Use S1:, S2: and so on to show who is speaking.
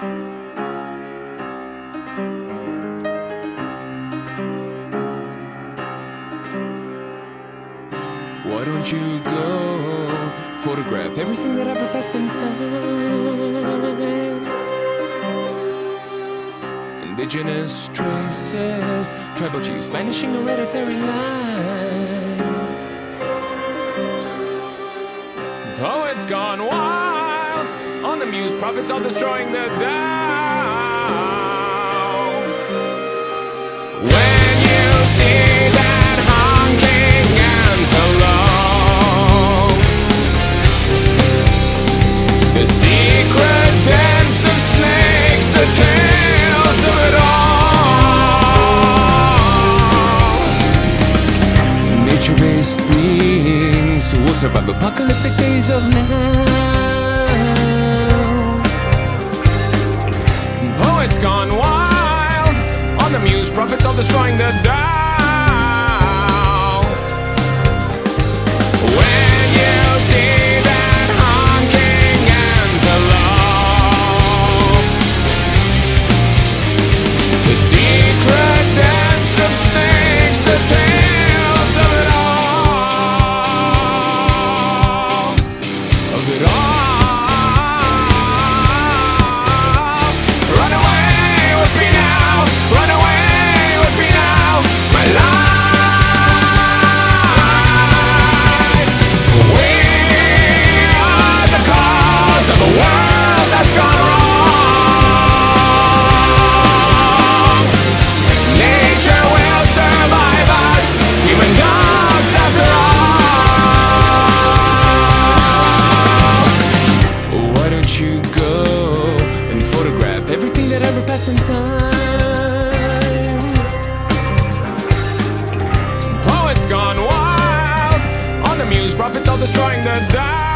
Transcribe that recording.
S1: Why don't you go photograph everything that ever passed in time? Indigenous traces, tribal chiefs vanishing hereditary lines. Poets gone wild, the muse, prophets are destroying the Tao. When you see that honking antelope, the secret dance of snakes, the tales of it all. Nature-based beings will survive apocalyptic days of now. Prophets all destroying the Tao. In? Poets gone wild on the muse, prophets all destroying the Tao.